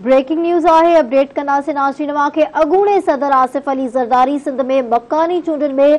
Breaking news आहे, update कंदासीं नाज़रीन खे अॻूणे सदर आसिफ़ अली ज़रदारी सिंध में मकानी चूंडुनि में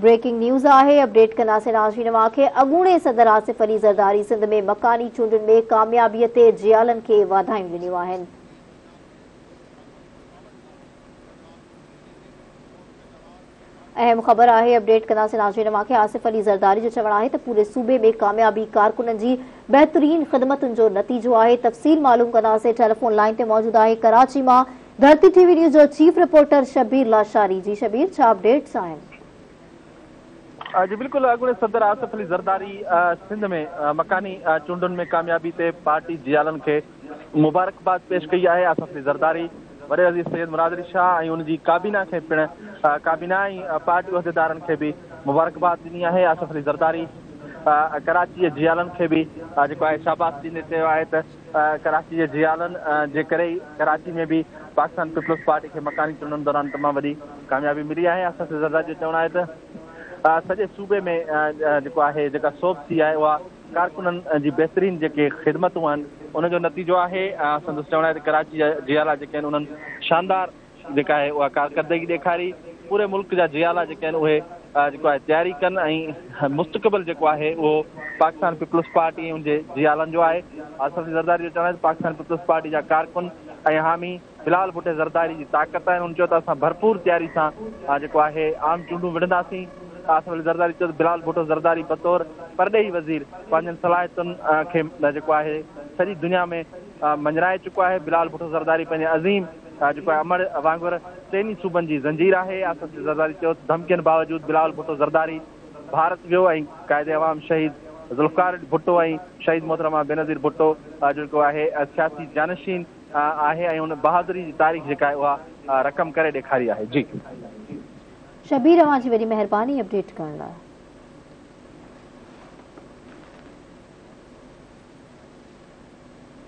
ब्रेकिंग न्यूज़ आहे, अपडेट कंदासीं नाज़रीन खे। सदर आसिफ़ अली ज़रदारी सिंध में मकानी चूंडुनि में कामयाबीअ ते जियालनि खे वाधायूं ॾिनियूं अहम ख़बर आहे, अपडेट कंदासीं नाज़रीन खे आसिफ़ अली ज़रदारी जो चवणु आहे त पूरे सूबे में कामयाबी कारकुननि जी बहितरीन ख़िदमतुनि जो नतीजो आहे। तफ़सील मालूम कंदासीं टेलीफोन लाइन ते मौजूदु आहे कराची माँ। Dharti TV news chief reporter Shabir Lashari. जी शबीर, छा अपडेट्स आहिनि? जी, बिल्कुलु अॻूणे सदर आसिफ़ अली ज़रदारी सिंध में मकानी चूंडुनि में कामयाबी ते पार्टी जियालनि खे मुबारकबाद पेश कई आहे। आसिफ़ अली ज़रदारी, वॾे अज़ीज़ सैद मुरादरी शाह ऐं उनजी काबीना खे पिणु काबीना पार्टी उहिदेदारनि खे बि मुबारकबाद ॾिनी आहे। आसिफ़ अली ज़रदारी कराची जे जियालनि खे बि जेको आहे शाबाश ॾींदे त कराची जे जियालनि जे करे कराची में बि पाकिस्तान पीपल्स पार्टी खे मकानी चूंडनि दौरान तमामु वॾी कामयाबी मिली आहे। आसिफ़ अली ज़रदारी जो चवणु आहे सॼे सूबे में जेको आहे जेका सोप थी आहे उहा कारकुननि जी बहितरीन जेके ख़िदमतूं आहिनि उनजो नतीजो आहे संदसि चवणु कराची जा जियाला जेके आहिनि शानदार जेका आहे उहा कारकर्दगी ॾेखारी पूरे मुल्क जा जियाला जेके आहिनि उहे जेको आहे तयारी कनि ऐं मुस्तक़बिल पाकिस्तान पीपल्स पार्टी ऐं उनजे जियालनि जो आहे आसफ़ ज़रदारी जो पाकिस्तान पीपल्स पार्टी जा कारकुन ऐं हामी बिलाल भुटे ज़रदारी जी ताक़त आहिनि उन भरपूर तयारी सां जेको आहे आम चूंडूं विढ़ंदासीं आसिफ़ अली ज़रदारी चयो बिलाल भुटो ज़रदारी बतौर परॾेही वज़ीर पंहिंजनि सलाहियतुनि खे जेको आहे सॼी दुनिया में मंझराए चुको आहे बिलाल भुटो ज़रदारी पंहिंजे अज़ीम जेको आहे अमर वांगुरु चइनी सूबनि जी ज़ंजीर आहे अली ज़रदारी चयो धमकियुनि बावजूदु बिलाल भुटो ज़रदारी भारत वियो ऐं क़ाइदे अवाम शहीद ज़ुल्फ़ार भुट्टो ऐं शहीद मोहतरमा बेनज़ीर भुट्टो जेको आहे सियासी जानशीन आहे ऐं हुन बहादुरी जी तारीख़ जेका आहे उहा रक़म करे ॾेखारी आहे जी शबीर अवां जी वॾी महिरबानी अपडेट करण लाइ